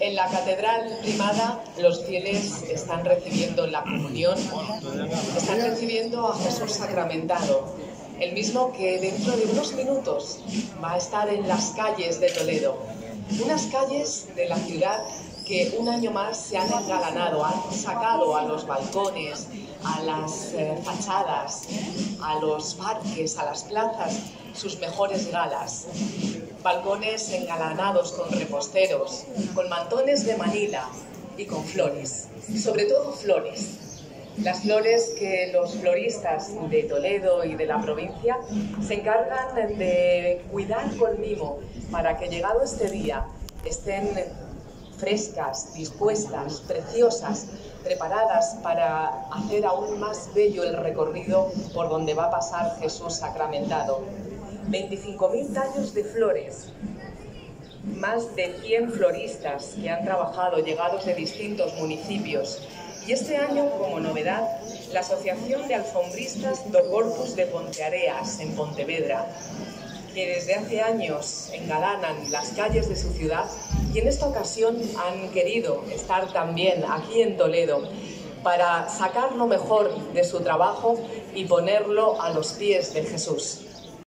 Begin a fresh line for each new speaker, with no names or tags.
En la catedral primada los fieles están recibiendo la comunión, están recibiendo a Jesús sacramentado, el mismo que dentro de unos minutos va a estar en las calles de Toledo, unas calles de la ciudad que un año más se han engalanado, han sacado a los balcones, a las eh, fachadas, a los parques, a las plazas, sus mejores galas. Balcones engalanados con reposteros, con mantones de Manila y con flores, sobre todo flores. Las flores que los floristas de Toledo y de la provincia se encargan de cuidar con mimo para que llegado este día estén frescas, dispuestas, preciosas, preparadas para hacer aún más bello el recorrido por donde va a pasar Jesús sacramentado. 25.000 tallos de flores, más de 100 floristas que han trabajado, llegados de distintos municipios. Y este año, como novedad, la Asociación de Alfombristas do Corpus de Ponteareas, en Pontevedra, que desde hace años engalanan las calles de su ciudad y en esta ocasión han querido estar también aquí en Toledo para sacar lo mejor de su trabajo y ponerlo a los pies de Jesús.